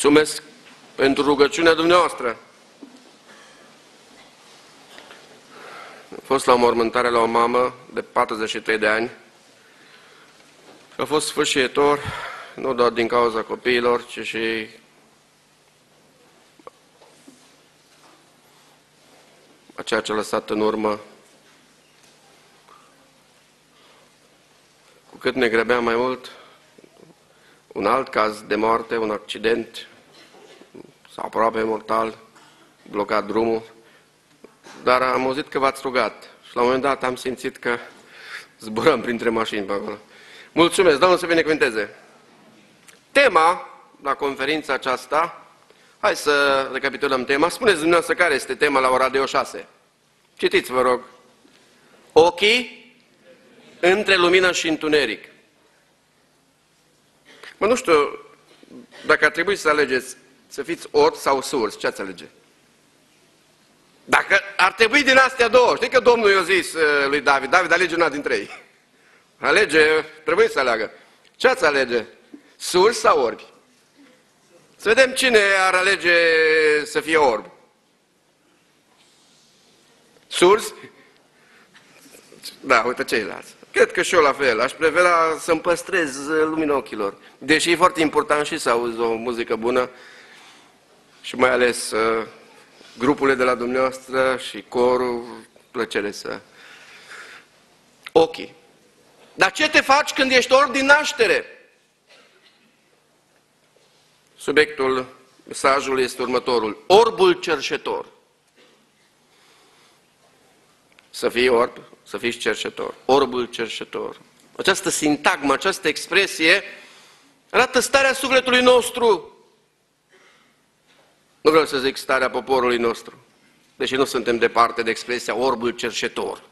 Mulțumesc pentru rugăciunea dumneavoastră. Am fost la o mormântare la o mamă de 43 de ani. A fost sfârșietor, nu doar din cauza copiilor, ci și a ceea ce a lăsat în urmă. Cu cât ne grăbea mai mult, un alt caz de moarte, un accident sau aproape mortal, blocat drumul, dar am auzit că v-ați rugat și la un moment dat am simțit că zburăm printre mașini pe acolo. Mulțumesc, Domnul să binecuvânteze! Tema la conferința aceasta, hai să recapitulăm tema, spuneți dumneavoastră care este tema la ora de o 6. Citiți, vă rog. Ochii între lumină și întuneric. Mă, nu știu, dacă ar trebui să alegeți să fiți orb sau surs, ce ați alege? Dacă ar trebui din astea două, știi că Domnul i-a zis uh, lui David, David alege una dintre ei. Alege, trebuie să aleagă. Ce ați alege? Surs sau orbi? Să vedem cine ar alege să fie orb. Surs? Da, uite ceilalți. Cred că și eu la fel. Aș prefera să-mi păstrez lumina ochilor. Deși e foarte important și să auzi o muzică bună și mai ales uh, grupurile de la dumneavoastră și corul, plăcere să... Ochii. Dar ce te faci când ești orb din naștere? Subiectul mesajului este următorul. Orbul cerșetor. Să fii orb, să fii cerșetor. Orbul cerșetor. Această sintagmă, această expresie arată starea sufletului nostru. Nu vreau să zic starea poporului nostru, deși nu suntem departe de expresia orbul cerșetor.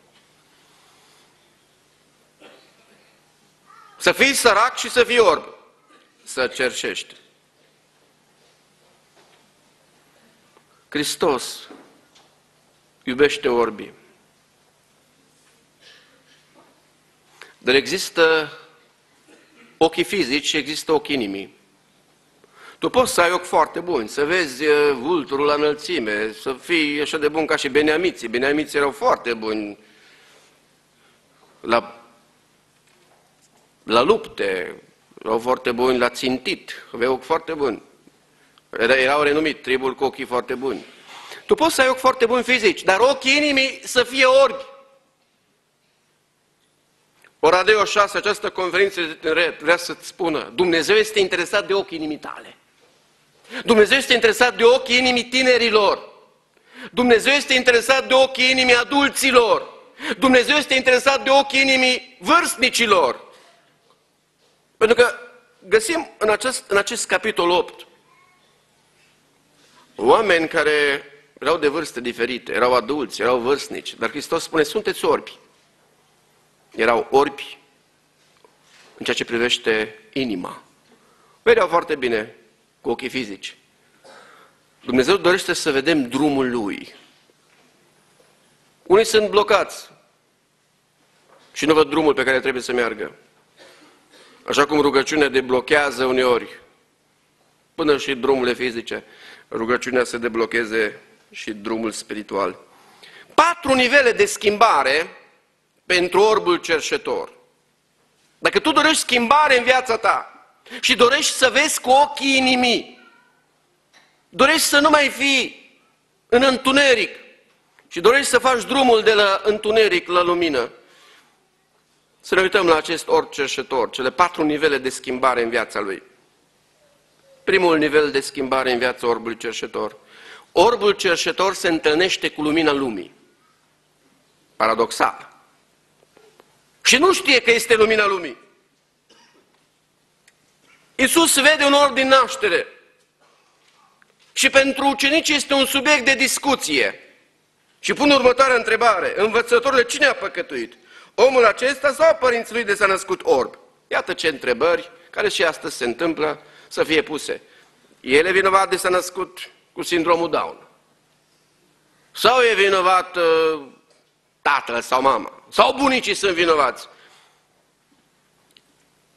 Să fii sărac și să fii orb. Să cerșești. Hristos iubește orbii. Dar există ochii fizici și există ochii inimii. Tu poți să ai ochi foarte buni, să vezi vulturul la înălțime, să fii așa de bun ca și beneamiții. Beneamiții erau foarte buni la, la lupte, erau foarte buni la țintit, aveau ochi foarte buni. Erau renumit tribul cu ochii foarte buni. Tu poți să ai ochi foarte buni fizici, dar ochii inimii să fie orbi. Oradeo 6, această conferință de tineret vrea să-ți spună, Dumnezeu este interesat de ochii inimii tale. Dumnezeu este interesat de ochii inimii tinerilor. Dumnezeu este interesat de ochii inimii adulților. Dumnezeu este interesat de ochii inimii vârstnicilor. Pentru că găsim în acest, în acest capitol 8 oameni care erau de vârste diferite, erau adulți, erau vârstnici, dar Hristos spune, sunteți orbi. Erau orbi în ceea ce privește inima. Vedeau foarte bine cu ochii fizici. Dumnezeu dorește să vedem drumul Lui. Unii sunt blocați și nu văd drumul pe care trebuie să meargă. Așa cum rugăciunea deblochează uneori, până și drumurile fizice, rugăciunea să deblocheze și drumul spiritual. Patru nivele de schimbare pentru orbul cerșetor. Dacă tu dorești schimbare în viața ta, și dorești să vezi cu ochii inimii. Dorești să nu mai fii în întuneric și dorești să faci drumul de la întuneric la lumină. Să ne uităm la acest orb cerșetor, cele patru nivele de schimbare în viața lui. Primul nivel de schimbare în viața orbului cerșetor. Orbul cerșetor se întâlnește cu lumina lumii. Paradoxal. Și nu știe că este lumina lumii. Iisus vede un orb din naștere. Și pentru ucenici este un subiect de discuție. Și pun următoarea întrebare. Învățătorile, cine a păcătuit? Omul acesta sau părinții lui de s-a născut orb? Iată ce întrebări care și astăzi se întâmplă să fie puse. El e vinovat de s-a născut cu sindromul Down. Sau e vinovat uh, tatăl sau mama. Sau bunicii sunt vinovați.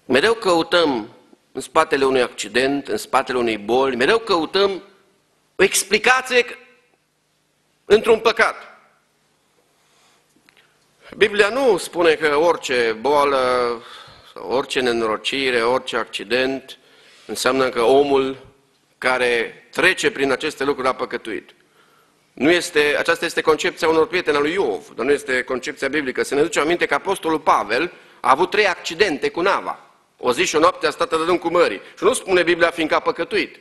Mereu căutăm în spatele unui accident, în spatele unei boli, mereu căutăm o explicație într-un păcat. Biblia nu spune că orice boală, orice nenorocire, orice accident înseamnă că omul care trece prin aceste lucruri a păcătuit. Nu este, aceasta este concepția unor prieteni al lui Iov, dar nu este concepția biblică. Să ne ducem aminte că Apostolul Pavel a avut trei accidente cu nava. O zi și o noapte a stat de cu mării. Și nu spune Biblia fiindcă a păcătuit.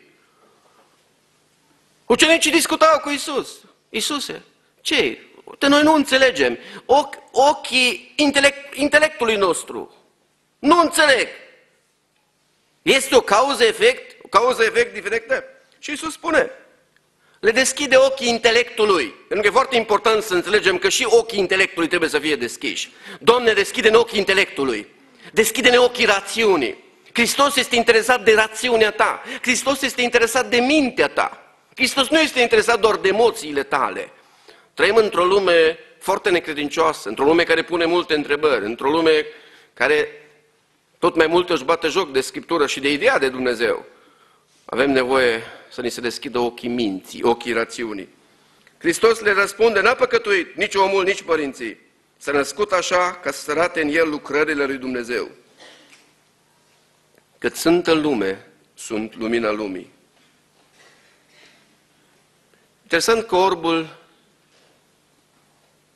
Ucenicii discutau cu Isus. Isuse, ce Uite, noi nu înțelegem. Ochi, ochii intelect, intelectului nostru nu înțeleg. Este o cauză-efect, o cauză-efect diferită? Și Isus spune, le deschide ochii intelectului. Pentru că e foarte important să înțelegem că și ochii intelectului trebuie să fie deschiși. Doamne, deschide-ne ochii intelectului. Deschide-ne ochii rațiunii. Hristos este interesat de rațiunea ta. Hristos este interesat de mintea ta. Hristos nu este interesat doar de emoțiile tale. Trăim într-o lume foarte necredincioasă, într-o lume care pune multe întrebări, într-o lume care tot mai mult își bate joc de Scriptură și de ideea de Dumnezeu. Avem nevoie să ni se deschidă ochii minții, ochii rațiunii. Hristos le răspunde, n-a păcătuit nici omul, nici părinții. S-a născut așa ca să arate în el lucrările lui Dumnezeu. Cât sunt în lume, sunt lumina lumii. Interesant că orbul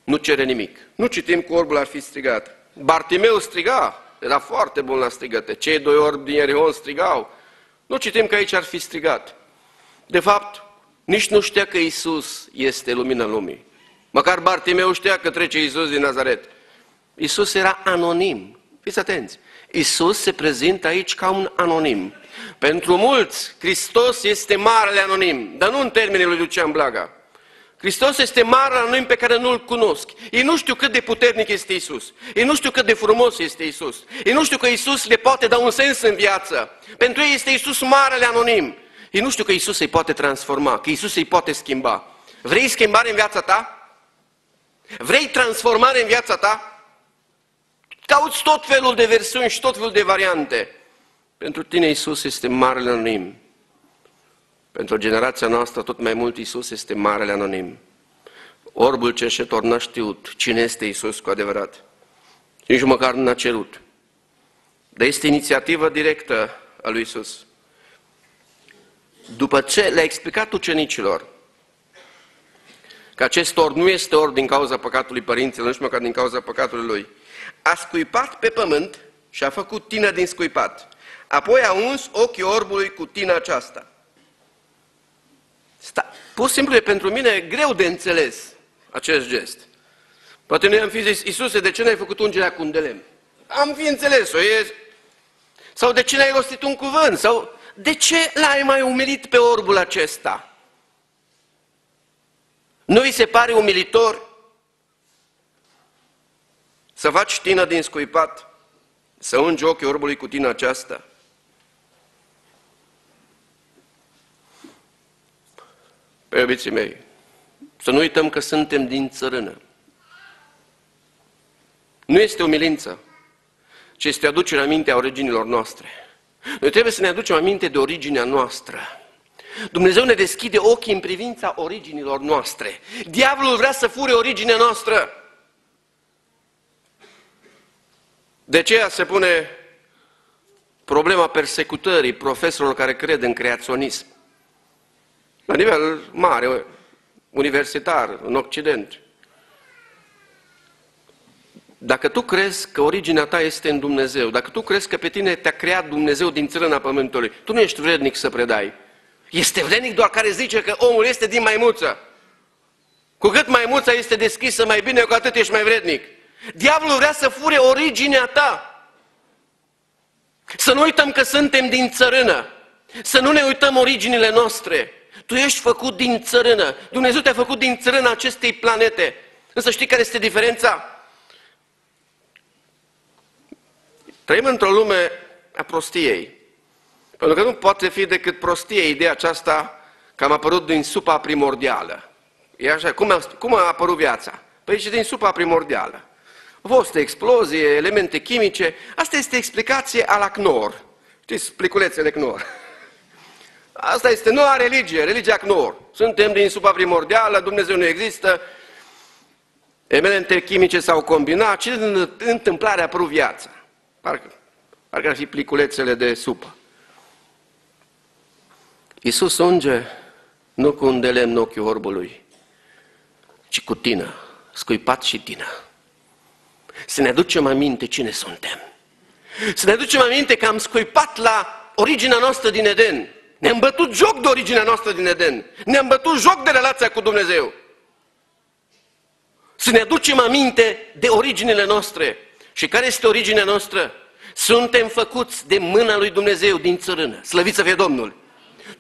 nu cere nimic. Nu citim că orbul ar fi strigat. Bartimeu striga, era foarte bun la strigăte. Cei doi orbi din Ierihon strigau. Nu citim că aici ar fi strigat. De fapt, nici nu știa că Isus este lumina lumii. Măcar Bartimeu știa că trece Isus din Nazaret. Isus era anonim. Fiți atenți. Isus se prezintă aici ca un anonim. Pentru mulți, Hristos este marele anonim, dar nu în termenii lui Lucian Blaga. Hristos este marele anonim pe care nu-L cunosc. Ei nu știu cât de puternic este Isus. Ei nu știu cât de frumos este Isus. Ei nu știu că Isus le poate da un sens în viață. Pentru ei este Isus marele anonim. Ei nu știu că Isus îi poate transforma, că Isus îi poate schimba. Vrei schimbare în viața ta? Vrei transformare în viața ta? Cauți tot felul de versiuni și tot felul de variante. Pentru tine Isus este marele anonim. Pentru generația noastră tot mai mult Isus este marele anonim. Orbul cerșetor n-a știut cine este Isus cu adevărat. Nici măcar n-a cerut. Dar este inițiativă directă a lui Isus. După ce le-a explicat ucenicilor că acest orb nu este orb din cauza păcatului părinților, nici măcar din cauza păcatului lui, a scuipat pe pământ și a făcut tină din scuipat. Apoi a uns ochii orbului cu tina aceasta. Sta, pur și simplu e pentru mine greu de înțeles acest gest. Poate noi am fi zis, Iisuse, de ce n-ai făcut ungerea cu un de Am fi înțeles-o, e... Sau de ce n-ai rostit un cuvânt? Sau de ce l-ai mai umilit pe orbul acesta? Nu îi se pare umilitor să faci tină din scuipat, să ungi ochii orbului cu tine aceasta? Pe iubiții mei, să nu uităm că suntem din țărână. Nu este umilință, ci este aducerea minte a originilor noastre. Noi trebuie să ne aducem aminte de originea noastră. Dumnezeu ne deschide ochii în privința originilor noastre. Diavolul vrea să fure originea noastră. De aceea se pune problema persecutării profesorilor care cred în creaționism. La nivel mare, universitar, în Occident. Dacă tu crezi că originea ta este în Dumnezeu, dacă tu crezi că pe tine te-a creat Dumnezeu din țărâna pământului, tu nu ești vrednic să predai. Este vrednic doar care zice că omul este din maimuță. Cu cât maimuța este deschisă mai bine, cu atât ești mai vrednic. Diavolul vrea să fure originea ta. Să nu uităm că suntem din țărână. Să nu ne uităm originile noastre. Tu ești făcut din țărână. Dumnezeu te-a făcut din țărână acestei planete. Însă știi care este diferența? Trăim într-o lume a prostiei. Pentru că nu poate fi decât prostie ideea aceasta că am apărut din supa primordială. E așa, cum a, cum a apărut viața? Păi și din supa primordială. A fost explozie, elemente chimice. Asta este explicație a la CNOR. Știți, pliculețele Knorr. Asta este noua religie, religia Knorr. Suntem din supa primordială, Dumnezeu nu există, elemente chimice s-au combinat, ce întâmplare a apărut viața. Parcă, parcă ar fi pliculețele de supă. Iisus unge nu cu un de lemn ochiul orbului, ci cu tină, scuipat și tină. Să ne aducem aminte cine suntem. Să ne aducem aminte că am scuipat la originea noastră din Eden. Ne-am bătut joc de originea noastră din Eden. Ne-am bătut joc de relația cu Dumnezeu. Să ne aducem aminte de originile noastre. Și care este originea noastră? Suntem făcuți de mâna lui Dumnezeu din țărână. Slăviți să fie Domnul!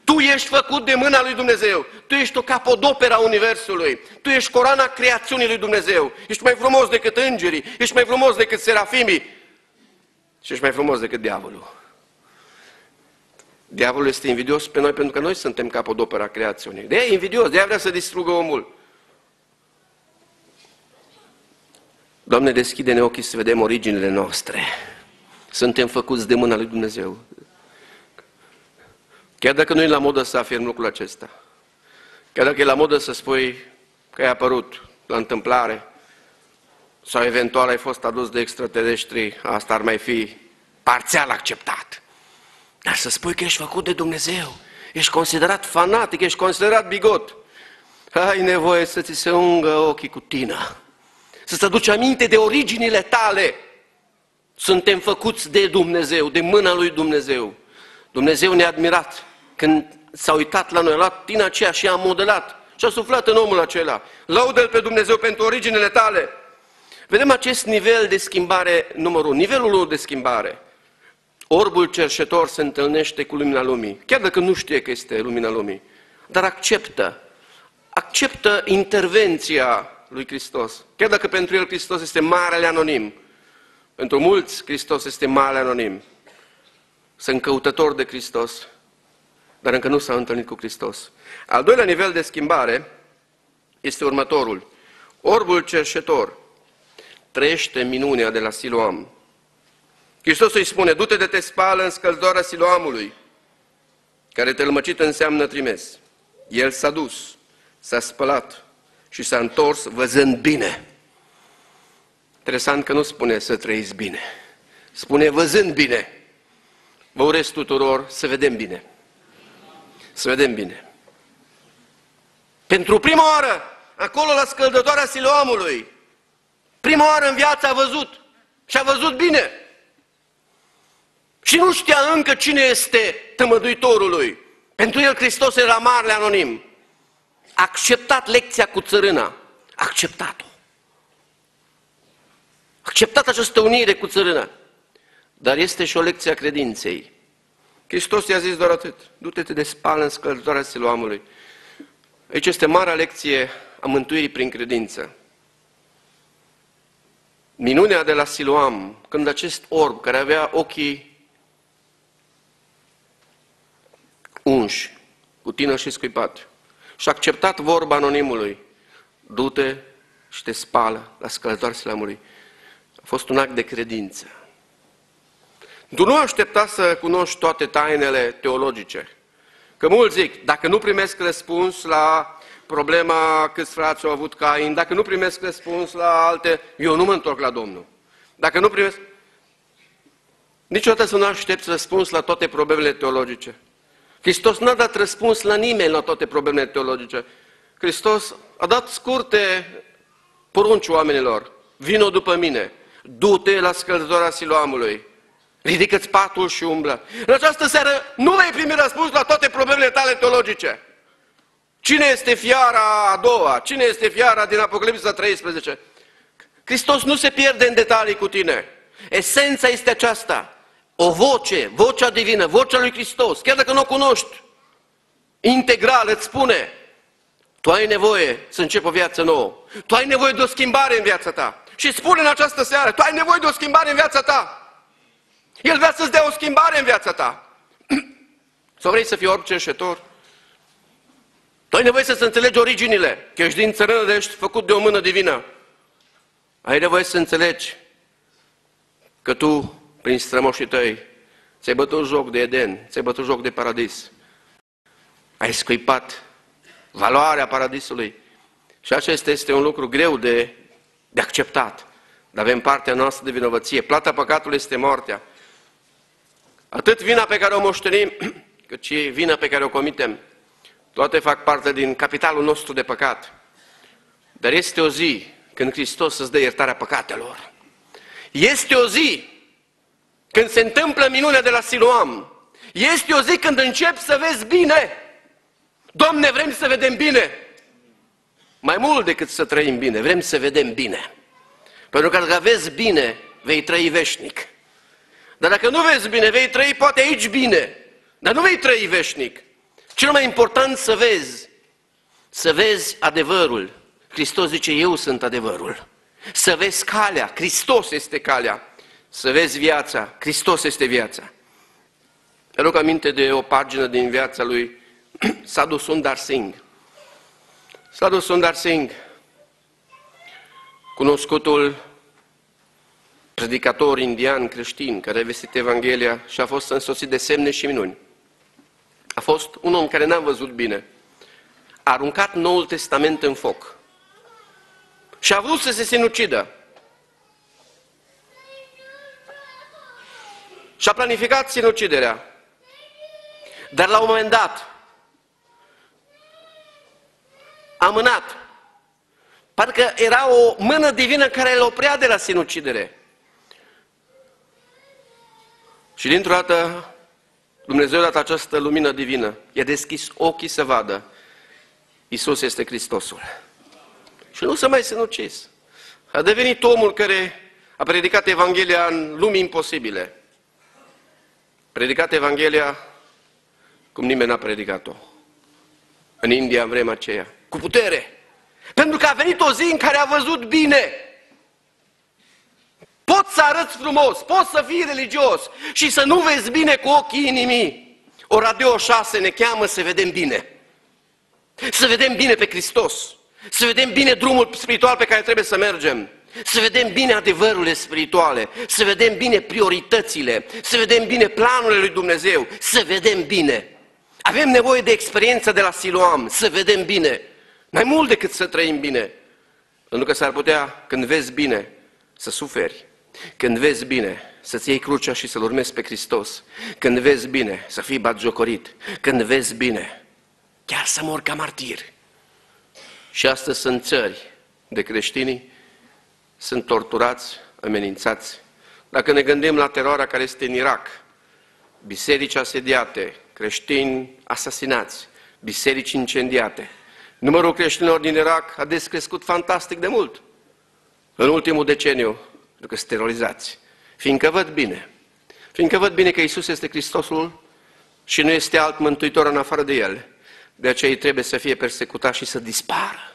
Tu ești făcut de mâna lui Dumnezeu. Tu ești o capodopera Universului. Tu ești coroana creațiunii lui Dumnezeu. Ești mai frumos decât îngerii. Ești mai frumos decât serafimii. Și ești mai frumos decât diavolul. Diavolul este invidios pe noi pentru că noi suntem capodopera creațiunii. De e invidios, de vrea să distrugă omul. Doamne, deschide-ne ochii să vedem originile noastre. Suntem făcuți de mâna lui Dumnezeu. Chiar dacă nu e la modă să afirm lucrul acesta, chiar dacă e la modă să spui că ai apărut la întâmplare, sau eventual ai fost adus de extraterestri, asta ar mai fi parțial acceptat. Dar să spui că ești făcut de Dumnezeu, ești considerat fanatic, ești considerat bigot, ai nevoie să ți se ungă ochii cu tine, să-ți aduci aminte de originile tale. Suntem făcuți de Dumnezeu, de mâna lui Dumnezeu. Dumnezeu ne-a admirat când s-a uitat la noi, a luat tina aceea și a modelat și a suflat în omul acela. Laudă-L pe Dumnezeu pentru originele tale. Vedem acest nivel de schimbare numărul 1, nivelul 1 de schimbare. Orbul cerșetor se întâlnește cu lumina lumii, chiar dacă nu știe că este lumina lumii, dar acceptă, acceptă intervenția lui Hristos. Chiar dacă pentru el Hristos este marele anonim, pentru mulți Hristos este marele anonim. Sunt căutători de Hristos, dar încă nu s-au întâlnit cu Hristos. Al doilea nivel de schimbare este următorul. Orbul cerșetor trăiește minunea de la Siloam. Hristos îi spune, du-te de te spală în scăldoarea Siloamului, care tălmăcit înseamnă trimis. El s-a dus, s-a spălat și s-a întors văzând bine. Interesant că nu spune să trăiți bine, spune văzând bine. Vă urez tuturor să vedem bine. Să vedem bine. Pentru prima oară, acolo la scăldătoarea Siloamului, prima oară în viață a văzut și a văzut bine. Și nu știa încă cine este tămăduitorul lui. Pentru el Hristos era marele anonim. A acceptat lecția cu țărâna. Acceptat-o. Acceptat această unire cu țărâna. Dar este și o lecție a credinței. Hristos i-a zis doar atât. Du-te de spală în scăldătoarea siloamului. Aici este marea lecție a mântuirii prin credință. Minunea de la Siloam, când acest orb care avea ochii unși, cu tină și scuipat, și a acceptat vorba anonimului, du-te și te spală la scălătoarea Siloamului, a fost un act de credință. Tu nu aștepta să cunoști toate tainele teologice. Că mulți zic, dacă nu primesc răspuns la problema câți frați au avut Cain, dacă nu primesc răspuns la alte, eu nu mă întorc la Domnul. Dacă nu primesc... Niciodată să nu aștepți răspuns la toate problemele teologice. Hristos n-a dat răspuns la nimeni la toate problemele teologice. Hristos a dat scurte porunci oamenilor. Vino după mine, du-te la scăldătoarea siloamului, Ridică-ți patul și umblă. În această seară nu vei primi răspuns la toate problemele tale teologice. Cine este fiara a doua? Cine este fiara din Apocalipsa 13? Hristos nu se pierde în detalii cu tine. Esența este aceasta. O voce, vocea divină, vocea lui Hristos, chiar dacă nu o cunoști, integral îți spune, tu ai nevoie să începi o viață nouă. Tu ai nevoie de o schimbare în viața ta. Și spune în această seară, tu ai nevoie de o schimbare în viața ta. El vrea să-ți dea o schimbare în viața ta. Sau vrei să fii orb cerșetor? Tu ai nevoie să-ți înțelegi originile, că ești din țărână de ești făcut de o mână divină. Ai nevoie să înțelegi că tu, prin strămoșii tăi, ți-ai bătut joc de Eden, ți-ai bătut joc de paradis. Ai scuipat valoarea paradisului. Și acesta este un lucru greu de, de acceptat. Dar avem partea noastră de vinovăție. Plata păcatului este moartea. Atât vina pe care o moștenim, cât și vina pe care o comitem, toate fac parte din capitalul nostru de păcat. Dar este o zi când Hristos îți dă iertarea păcatelor. Este o zi când se întâmplă minunea de la Siloam. Este o zi când începi să vezi bine. Doamne, vrem să vedem bine. Mai mult decât să trăim bine, vrem să vedem bine. Pentru că dacă vezi bine, vei trăi veșnic. Dar dacă nu vezi bine, vei trăi poate aici bine, dar nu vei trăi veșnic. Cel mai important să vezi, să vezi adevărul. Hristos zice, eu sunt adevărul. Să vezi calea, Hristos este calea. Să vezi viața, Hristos este viața. Rog aminte de o pagină din viața lui Sadhu Sundar Singh. Sadhu Sundar Singh, cunoscutul predicator indian creștin care a vestit Evanghelia și a fost însoțit de semne și minuni. A fost un om care n-a văzut bine. A aruncat Noul Testament în foc. Și a vrut să se sinucidă. Și a planificat sinuciderea. Dar la un moment dat a mânat. Parcă era o mână divină care îl oprea de la sinucidere. Și dintr-o dată Dumnezeu a dat această lumină divină. I-a deschis ochii să vadă. Isus este Hristosul. Și nu s-a mai sinucis. A devenit omul care a predicat Evanghelia în lumii imposibile. Predicat Evanghelia cum nimeni n-a predicat-o. În India, în vremea aceea. Cu putere. Pentru că a venit o zi în care a văzut bine. Poți să arăți frumos, poți să fii religios și să nu vezi bine cu ochii inimii. O Radio 6 ne cheamă să vedem bine. Să vedem bine pe Hristos. Să vedem bine drumul spiritual pe care trebuie să mergem. Să vedem bine adevărurile spirituale, să vedem bine prioritățile, să vedem bine planurile lui Dumnezeu, să vedem bine. Avem nevoie de experiență de la Siloam, să vedem bine. Mai mult decât să trăim bine. Pentru că s-ar putea, când vezi bine, să suferi. Când vezi bine, să-ți iei crucea și să-L urmezi pe Hristos. Când vezi bine, să fii batjocorit. Când vezi bine, chiar să mor ca martir. Și astăzi sunt țări de creștinii, sunt torturați, amenințați. Dacă ne gândim la teroarea care este în Irak, biserici asediate, creștini asasinați, biserici incendiate, numărul creștinilor din Irak a descrescut fantastic de mult în ultimul deceniu pentru că sunt terorizați. Fiindcă văd bine. Fiindcă văd bine că Isus este Hristosul și nu este alt mântuitor în afară de El. De aceea ei trebuie să fie persecutați și să dispară.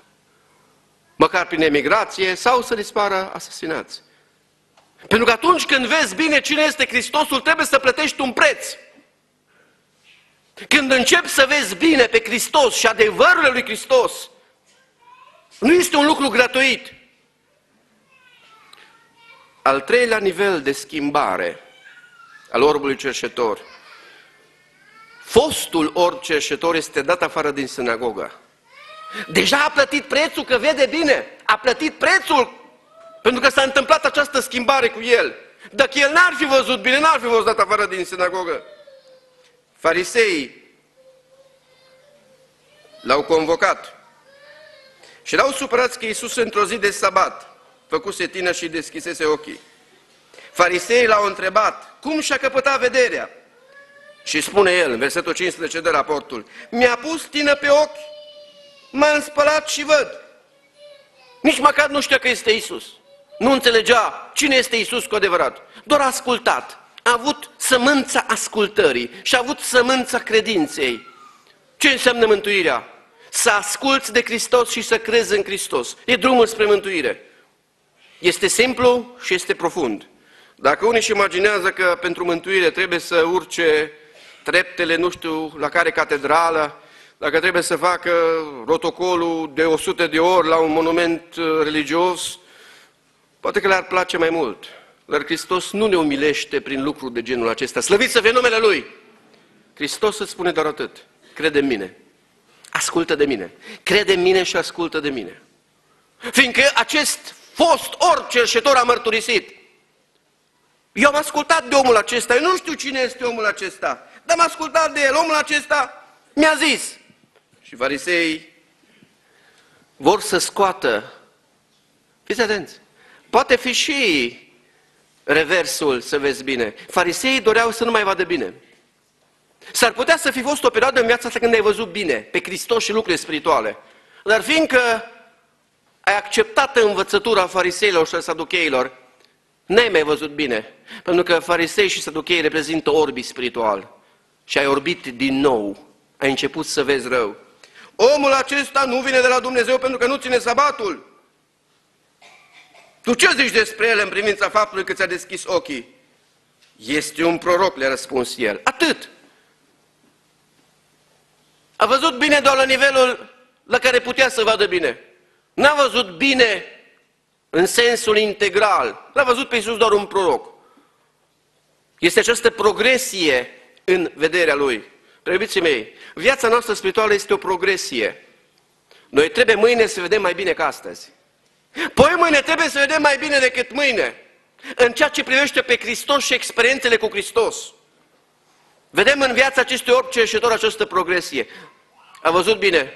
Măcar prin emigrație sau să dispară asasinați. Pentru că atunci când vezi bine cine este Hristosul, trebuie să plătești un preț. Când începi să vezi bine pe Hristos și adevărurile lui Hristos, nu este un lucru gratuit. Al treilea nivel de schimbare al orbului cerșetor. Fostul orb cerșetor este dat afară din sinagogă. Deja a plătit prețul că vede bine. A plătit prețul pentru că s-a întâmplat această schimbare cu el. Dacă el n-ar fi văzut bine, n-ar fi fost dat afară din sinagogă. Fariseii l-au convocat și l-au supărat că Iisus într-o zi de sabat făcuse tină și deschisese ochii. Fariseii l-au întrebat, cum și-a căpătat vederea? Și spune el, în versetul 15 de raportul, mi-a pus tină pe ochi, m-am spălat și văd. Nici măcar nu știa că este Isus. Nu înțelegea cine este Isus cu adevărat. Doar a ascultat. A avut sămânța ascultării și a avut sămânța credinței. Ce înseamnă mântuirea? Să asculți de Hristos și să crezi în Hristos. E drumul spre mântuire. Este simplu și este profund. Dacă unii își imaginează că pentru mântuire trebuie să urce treptele, nu știu, la care catedrală, dacă trebuie să facă protocolul de 100 de ori la un monument uh, religios, poate că le-ar place mai mult. Dar Hristos nu ne umilește prin lucruri de genul acesta. Slăviți să fie numele Lui! Hristos îți spune doar atât. Crede în mine. Ascultă de mine. Crede în mine și ascultă de mine. Fiindcă acest fost orb cerșetor a mărturisit. Eu am ascultat de omul acesta, eu nu știu cine este omul acesta, dar am ascultat de el. Omul acesta mi-a zis. Și farisei vor să scoată, fiți atenți, poate fi și reversul, să vezi bine. Fariseii doreau să nu mai vadă bine. S-ar putea să fi fost o perioadă în viața asta când ai văzut bine pe Hristos și lucrurile spirituale. Dar fiindcă ai acceptat învățătura fariseilor și a saducheilor, n-ai mai văzut bine. Pentru că farisei și saduchei reprezintă orbi spiritual. Și ai orbit din nou. Ai început să vezi rău. Omul acesta nu vine de la Dumnezeu pentru că nu ține sabatul. Tu ce zici despre el în privința faptului că ți-a deschis ochii? Este un proroc, le-a răspuns el. Atât. A văzut bine doar la nivelul la care putea să vadă bine. N-a văzut bine în sensul integral. L-a văzut pe Iisus doar un proroc. Este această progresie în vederea Lui. Preobiții mei, viața noastră spirituală este o progresie. Noi trebuie mâine să vedem mai bine ca astăzi. Poi mâine trebuie să vedem mai bine decât mâine. În ceea ce privește pe Hristos și experiențele cu Hristos. Vedem în viața acestui orb cerșetor această progresie. A văzut bine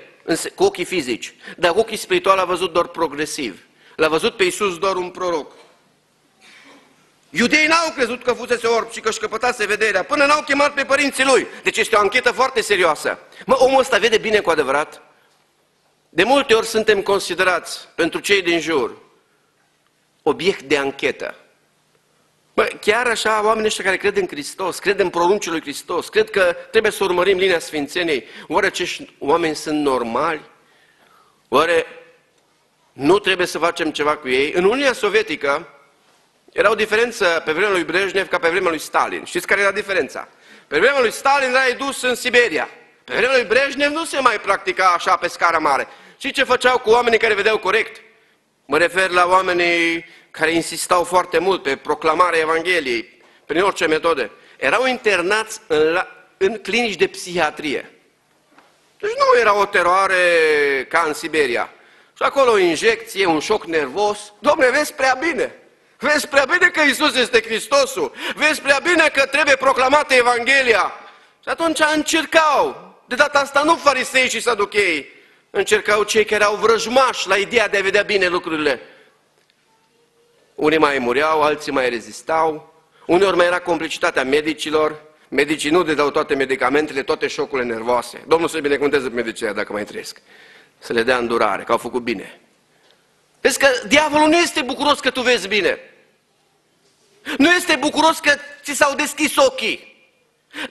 cu ochii fizici, dar cu ochii spirituali a văzut doar progresiv. L-a văzut pe Iisus doar un proroc. Iudeii n-au crezut că fusese orb și că își căpătase vederea, până n-au chemat pe părinții lui. Deci este o anchetă foarte serioasă. Mă, omul ăsta vede bine cu adevărat? De multe ori suntem considerați, pentru cei din jur, obiect de anchetă. Bă, chiar așa, oamenii ăștia care cred în Hristos, cred în poruncile lui Hristos, cred că trebuie să urmărim linia Sfințeniei, oare acești oameni sunt normali? Oare nu trebuie să facem ceva cu ei? În Uniunea Sovietică era o diferență pe vremea lui Brejnev ca pe vremea lui Stalin. Știți care era diferența? Pe vremea lui Stalin era dus în Siberia. Pe vremea lui Brejnev nu se mai practica așa pe scară mare. Și ce făceau cu oamenii care vedeau corect? Mă refer la oamenii care insistau foarte mult pe proclamarea Evangheliei, prin orice metode. Erau internați în, la, în clinici de psihiatrie. Deci nu era o teroare ca în Siberia. Și acolo o injecție, un șoc nervos. Domne, vezi prea bine. Vezi prea bine că Isus este Hristosul. Vezi prea bine că trebuie proclamată Evanghelia. Și atunci încercau. De data asta nu farisei și saduchei, încercau cei care au vrăjmași la ideea de a vedea bine lucrurile. Unii mai mureau, alții mai rezistau, uneori mai era complicitatea medicilor, medicii nu dau toate medicamentele, toate șocurile nervoase. Domnul să-i binecuvânteze pe medicii dacă mai trăiesc. Să le dea îndurare, că au făcut bine. Vezi că diavolul nu este bucuros că tu vezi bine. Nu este bucuros că ți s-au deschis ochii.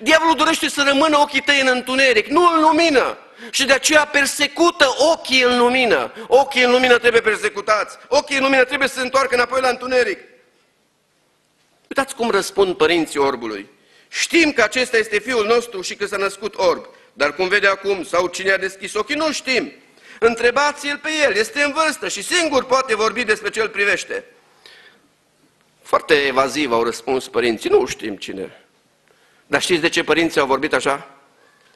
Diavolul dorește să rămână ochii tăi în întuneric, nu în lumină. Și de aceea persecută ochii în lumină. Ochii în lumină trebuie persecutați. Ochii în lumină trebuie să se întoarcă înapoi la întuneric. Uitați cum răspund părinții orbului. Știm că acesta este fiul nostru și că s-a născut orb. Dar cum vede acum sau cine a deschis ochii, nu știm. Întrebați-l pe el, este în vârstă și singur poate vorbi despre ce îl privește. Foarte evaziv au răspuns părinții, nu știm cine. Dar știți de ce părinții au vorbit așa?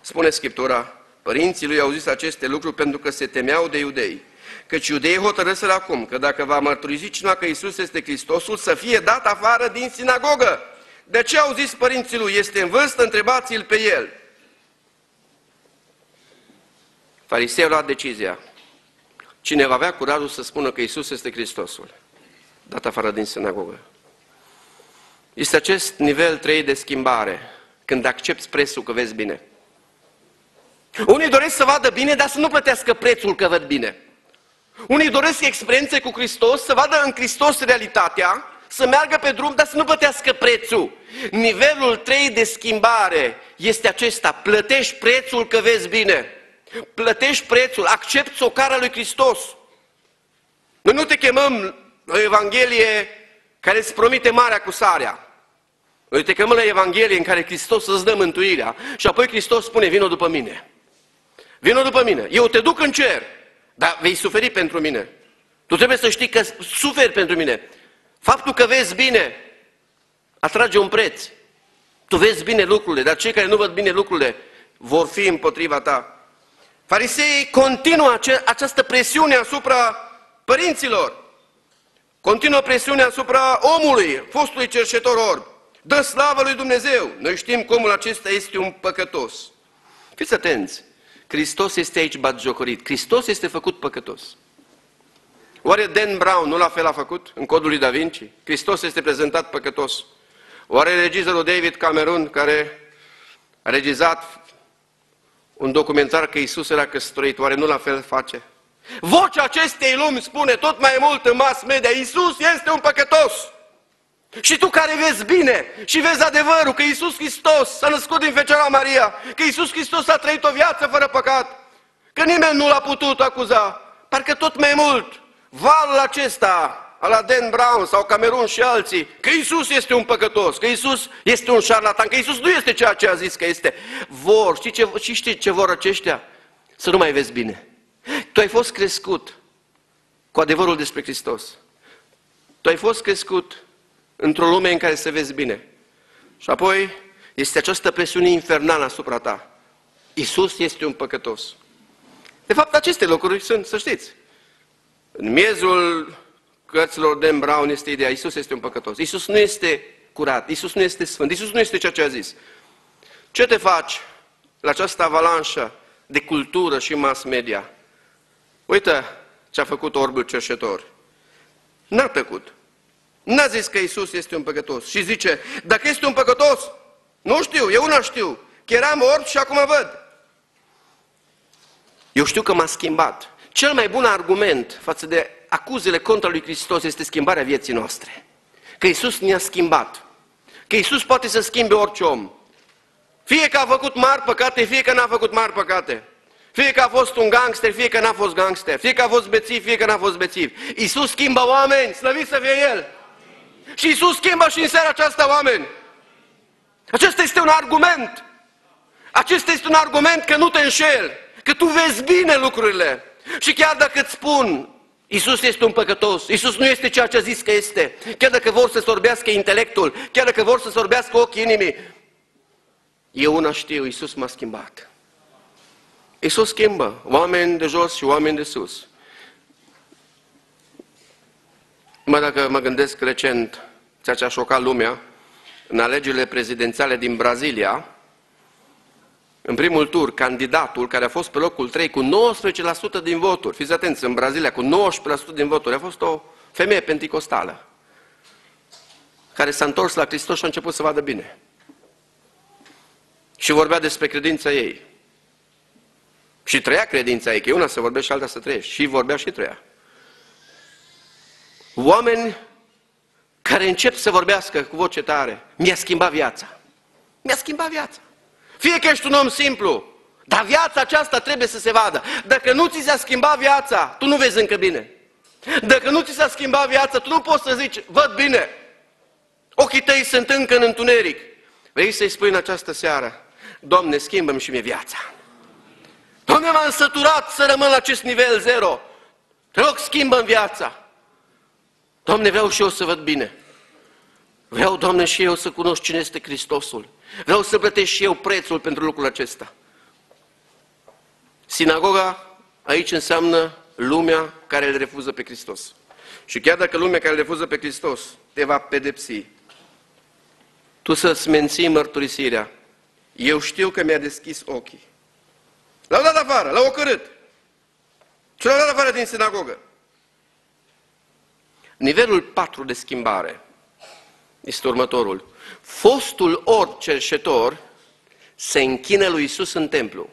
Spune Scriptura, părinții lui au zis aceste lucruri pentru că se temeau de iudei. Căci iudeii hotărâsă acum că dacă va mărturisi cineva că Isus este Hristosul, să fie dat afară din sinagogă. De ce au zis părinții lui? Este în vârstă, întrebați-l pe el. Fariseul a luat decizia. Cine va avea curajul să spună că Isus este Hristosul, dat afară din sinagogă. Este acest nivel 3 de schimbare, când accepti prețul că vezi bine. Unii doresc să vadă bine, dar să nu plătească prețul că văd bine. Unii doresc experiențe cu Hristos, să vadă în Hristos realitatea, să meargă pe drum, dar să nu plătească prețul. Nivelul 3 de schimbare este acesta. Plătești prețul că vezi bine. Plătești prețul, accepti socara lui Hristos. Noi nu te chemăm la Evanghelie care îți promite marea cu sarea. Noi te chemăm la Evanghelie în care Hristos îți dă mântuirea și apoi Hristos spune, vină după mine. Vină după mine. Eu te duc în cer, dar vei suferi pentru mine. Tu trebuie să știi că suferi pentru mine. Faptul că vezi bine atrage un preț. Tu vezi bine lucrurile, dar cei care nu văd bine lucrurile vor fi împotriva ta. Fariseii continuă ace- această presiune asupra părinților. Continuă presiunea asupra omului, fostului cerșetor orb. Dă slavă lui Dumnezeu. Noi știm cum omul acesta este un păcătos. Fiți atenți. Hristos este aici batjocorit. Hristos este făcut păcătos. Oare Dan Brown nu la fel a făcut în codul lui Da Vinci? Hristos este prezentat păcătos. Oare regizorul David Cameron, care a regizat un documentar că Isus era căsătorit, oare nu la fel face? Vocea acestei lumi spune tot mai mult în mass media, Isus este un păcătos. Și tu care vezi bine și vezi adevărul că Isus Hristos s-a născut din Fecioara Maria, că Isus Hristos a trăit o viață fără păcat, că nimeni nu l-a putut acuza, parcă tot mai mult valul acesta al la Dan Brown sau Camerun și alții, că Isus este un păcătos, că Isus este un șarlatan, că Isus nu este ceea ce a zis că este. Vor, știi ce, și știi ce vor aceștia? Să nu mai vezi bine. Tu ai fost crescut cu adevărul despre Hristos. Tu ai fost crescut într-o lume în care să vezi bine. Și apoi este această presiune infernală asupra ta. Isus este un păcătos. De fapt, aceste lucruri sunt, să știți. În miezul cărților de Brown este ideea, Isus este un păcătos. Isus nu este curat, Isus nu este sfânt, Isus nu este ceea ce a zis. Ce te faci la această avalanșă de cultură și mass media? Uite ce a făcut orbul cerșetor. N-a tăcut. N-a zis că Isus este un păcătos. Și zice, dacă este un păcătos, nu știu, eu nu știu. Că eram orb și acum văd. Eu știu că m-a schimbat. Cel mai bun argument față de acuzele contra lui Hristos este schimbarea vieții noastre. Că Isus ne-a schimbat. Că Isus poate să schimbe orice om. Fie că a făcut mari păcate, fie că n-a făcut mari păcate. Fie că a fost un gangster, fie că n-a fost gangster. Fie că a fost bețiv, fie că n-a fost bețiv. Isus schimbă oameni, slăvit să fie El. Și Isus schimbă și în seara aceasta oameni. Acesta este un argument. Acesta este un argument că nu te înșel, că tu vezi bine lucrurile. Și chiar dacă îți spun, Isus este un păcătos, Isus nu este ceea ce a zis că este, chiar dacă vor să sorbească intelectul, chiar dacă vor să sorbească ochii inimii, eu una știu, Isus m-a schimbat. Isus schimbă oameni de jos și oameni de sus. Mă, dacă mă gândesc recent, ceea ce a șocat lumea, în alegerile prezidențiale din Brazilia, în primul tur, candidatul care a fost pe locul 3 cu 19% din voturi, fiți atenți, în Brazilia, cu 19% din voturi, a fost o femeie penticostală, care s-a întors la Hristos și a început să vadă bine. Și vorbea despre credința ei. Și trăia credința ei, că e una să vorbești și alta să trăiești. Și vorbea și trăia. Oameni care încep să vorbească cu voce tare. Mi-a schimbat viața. Mi-a schimbat viața. Fie că ești un om simplu, dar viața aceasta trebuie să se vadă. Dacă nu ți s-a schimbat viața, tu nu vezi încă bine. Dacă nu ți s-a schimbat viața, tu nu poți să zici, văd bine. Ochii tăi sunt încă în întuneric. Vrei să-i spui în această seară, Doamne, schimbă-mi și mie viața. Doamne, m-am săturat să rămân la acest nivel zero. Te rog, schimbă în viața. Doamne, vreau și eu să văd bine. Vreau, Doamne, și eu să cunosc cine este Hristosul. Vreau să plătesc și eu prețul pentru lucrul acesta. Sinagoga aici înseamnă lumea care îl refuză pe Hristos. Și chiar dacă lumea care îl refuză pe Hristos te va pedepsi, tu să-ți menții mărturisirea. Eu știu că mi-a deschis ochii. L-au dat afară, l-au ocărât. Și l-au dat afară din sinagogă. Nivelul 4 de schimbare este următorul. Fostul orb cerșetor se închină lui Isus în templu.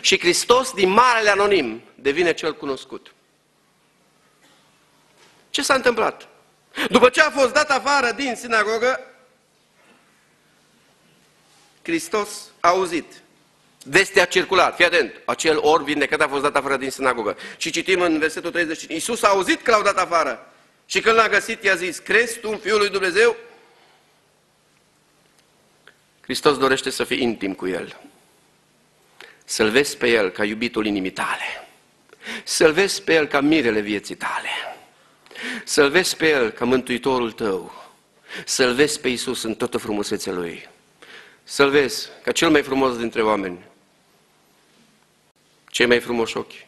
Și Hristos, din Marele Anonim, devine cel cunoscut. Ce s-a întâmplat? După ce a fost dat afară din sinagogă, Hristos a auzit. Vestea a circulat, fii atent, acel orb vindecat a fost dat afară din sinagogă. Și citim în versetul 35, Iisus a auzit că l-au dat afară. Și când l-a găsit, i-a zis, crezi tu în Fiul lui Dumnezeu? Hristos dorește să fii intim cu El. Să-L vezi pe El ca iubitul inimii tale. Să-L vezi pe El ca mirele vieții tale. Să-L vezi pe El ca mântuitorul tău. să-L vezi pe Iisus în toată frumusețea Lui. Să-L vezi ca cel mai frumos dintre oameni. Cei mai frumoși ochi.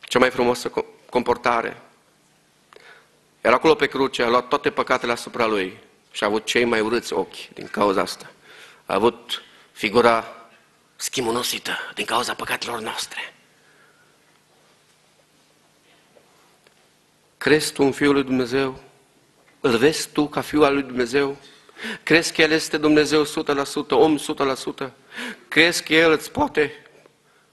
Cea mai frumoasă comportare. Era acolo pe cruce, a luat toate păcatele asupra Lui și a avut cei mai urâți ochi din cauza asta. A avut figura schimonosită din cauza păcatelor noastre. Crezi tu în Fiul lui Dumnezeu? Îl vezi tu ca Fiul al lui Dumnezeu? Crezi că El este Dumnezeu 100%, om 100%? Crezi că El îți poate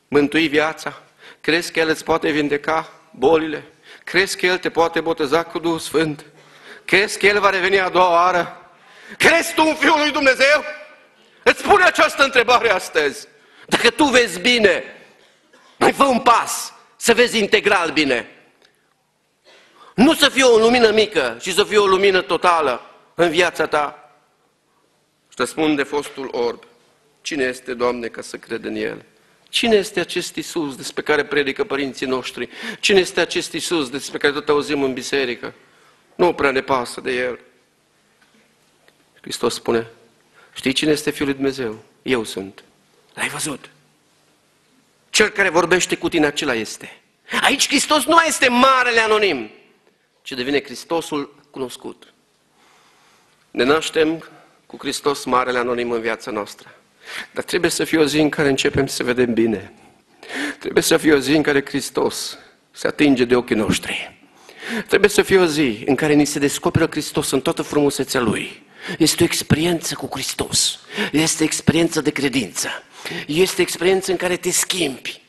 mântui viața? Crezi că El îți poate vindeca bolile? Crezi că El te poate boteza cu Duhul Sfânt? Crezi că El va reveni a doua oară? Crezi tu în Fiul lui Dumnezeu? Îți pune această întrebare astăzi. Dacă tu vezi bine, mai fă un pas să vezi integral bine. Nu să fie o lumină mică, ci să fie o lumină totală în viața ta. Și răspunde fostul orb, cine este, Doamne, ca să cred în El? Cine este acest Isus despre care predică părinții noștri? Cine este acest Isus despre care tot auzim în biserică? Nu prea ne pasă de El. Hristos spune, știi cine este Fiul lui Dumnezeu? Eu sunt. L-ai văzut? Cel care vorbește cu tine, acela este. Aici Hristos nu mai este marele anonim, ci devine Hristosul cunoscut. Ne naștem cu Hristos marele anonim în viața noastră. Dar trebuie să fie o zi în care începem să vedem bine. Trebuie să fie o zi în care Hristos se atinge de ochii noștri. Trebuie să fie o zi în care ni se descoperă Hristos în toată frumusețea Lui. Este o experiență cu Hristos. Este experiență de credință. Este experiență în care te schimbi.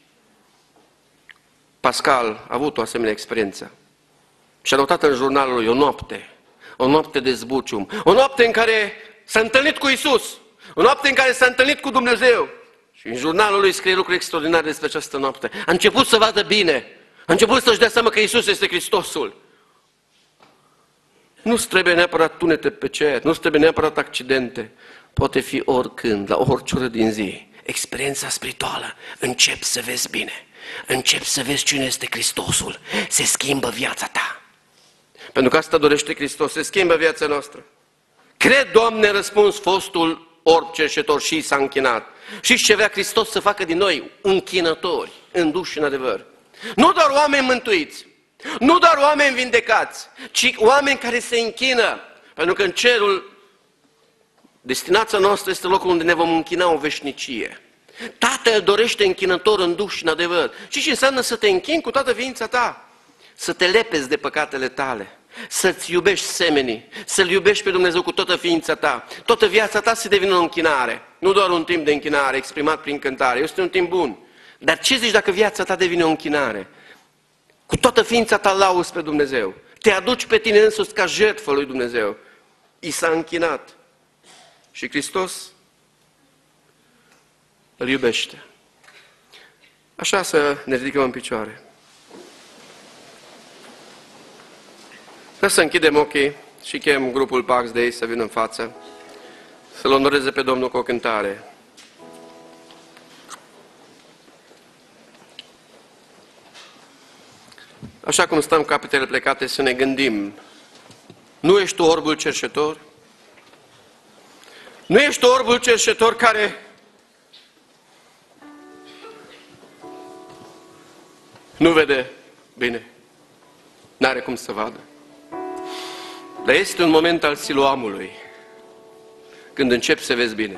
Pascal a avut o asemenea experiență. Și a notat în jurnalul lui o noapte, o noapte de zbucium, o noapte în care s-a întâlnit cu Isus, o noapte în care s-a întâlnit cu Dumnezeu. Și în jurnalul lui scrie lucruri extraordinare despre această noapte. A început să vadă bine, a început să-și dea seama că Isus este Hristosul. Nu-ți trebuie neapărat tunete pe cer, nu-ți trebuie neapărat accidente. Poate fi oricând, la orice oră din zi. Experiența spirituală, încep să vezi bine. Încep să vezi cine este Hristosul. Se schimbă viața ta. Pentru că asta dorește Hristos, se schimbă viața noastră. Cred, Doamne, răspuns fostul orb cerșetor și s-a închinat. Și ce vrea Hristos să facă din noi? Închinători, în duș și în adevăr. Nu doar oameni mântuiți, nu doar oameni vindecați, ci oameni care se închină. Pentru că în cerul, destinația noastră este locul unde ne vom închina o veșnicie. Tatăl dorește închinător în duș și în adevăr. Și ce înseamnă să te închini cu toată ființa ta? Să te lepezi de păcatele tale să-ți iubești semenii, să-L iubești pe Dumnezeu cu toată ființa ta. Toată viața ta să devină o închinare. Nu doar un timp de închinare exprimat prin cântare. Este un timp bun. Dar ce zici dacă viața ta devine o închinare? Cu toată ființa ta lauzi pe Dumnezeu. Te aduci pe tine însuți ca jertfă lui Dumnezeu. I s-a închinat. Și Hristos îl iubește. Așa să ne ridicăm în picioare. Vreau să închidem ochii și chem grupul Pax Day să vină în față, să-L onoreze pe Domnul cu o cântare. Așa cum stăm capetele plecate să ne gândim, nu ești tu orbul cerșetor? Nu ești tu orbul cerșetor care nu vede bine, n-are cum să vadă. Dar este un moment al siloamului, când începi să vezi bine.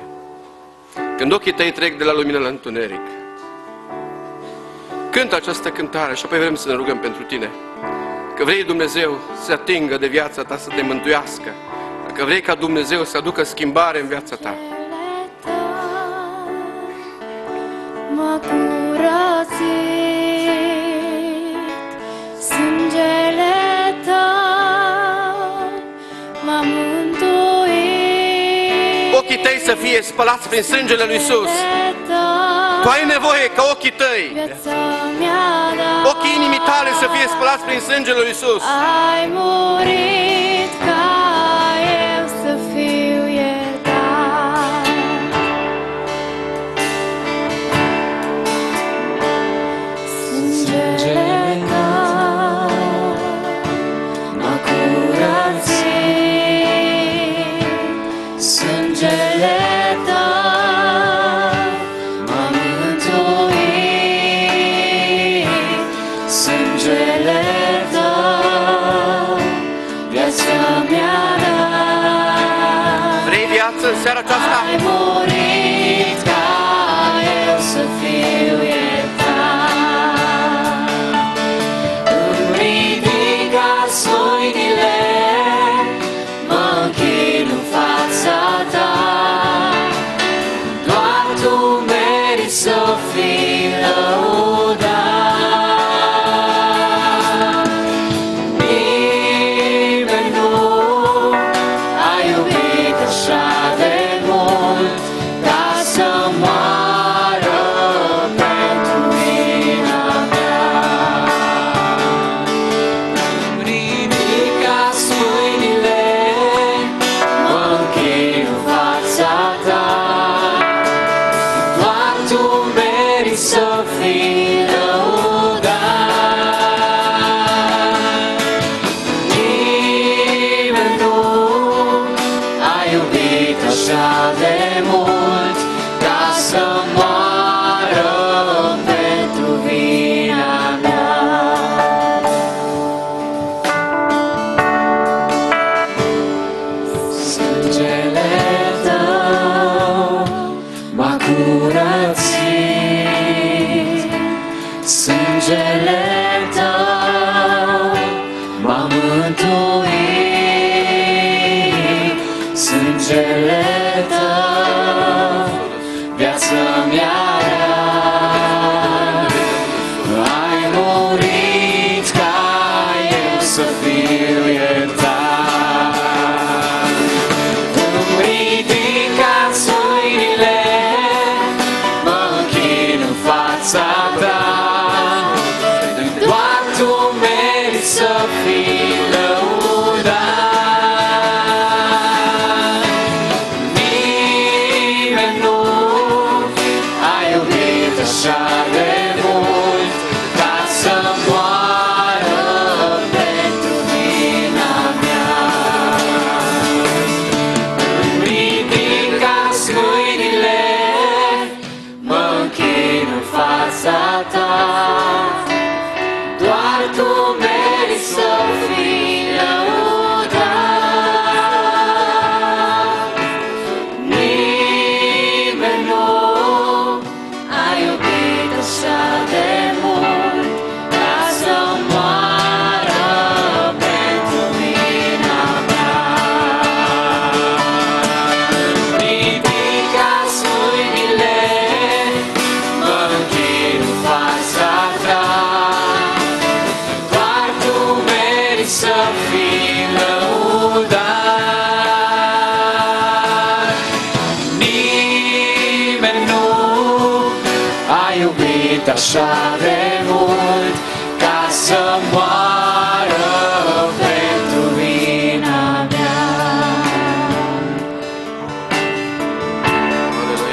Când ochii tăi trec de la lumină la întuneric. Cântă această cântare și apoi vrem să ne rugăm pentru tine. Că vrei Dumnezeu să atingă de viața ta, să te mântuiască. Dacă vrei ca Dumnezeu să aducă schimbare în viața ta. Mă curății tăi să fie spălați prin sângele lui Isus. Tu ai nevoie ca ochii tăi, ochii inimii tale să fie spălați prin sângele lui Isus. Ai murit seara aceasta? Ai